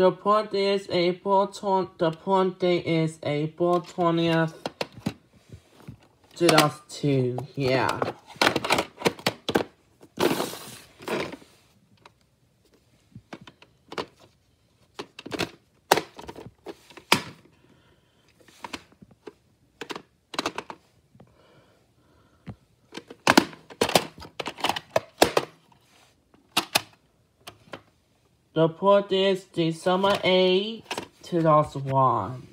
The point is April 20, the point date is April 20th, 2002. Yeah. The port is December 8, 2001.